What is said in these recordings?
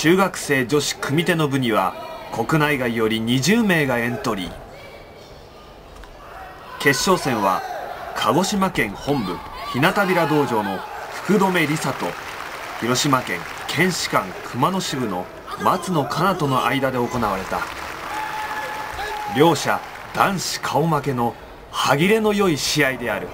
中学生女子組手の部には国内外より20名がエントリー。決勝戦は鹿児島県本部日向平道場の福留梨沙と広島県県士官熊野支部の松野かなとの間で行われた。両者男子顔負けの歯切れの良い試合である。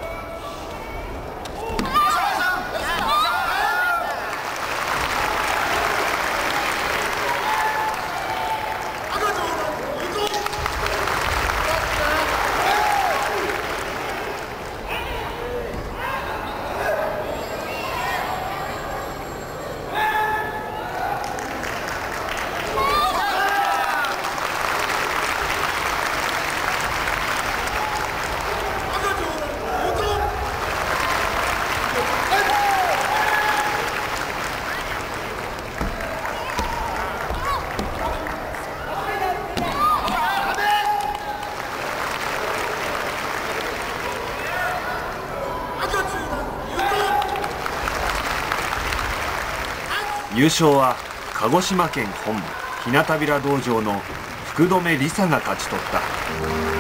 優勝は鹿児島県本部日向平道場の福留梨沙が勝ち取った。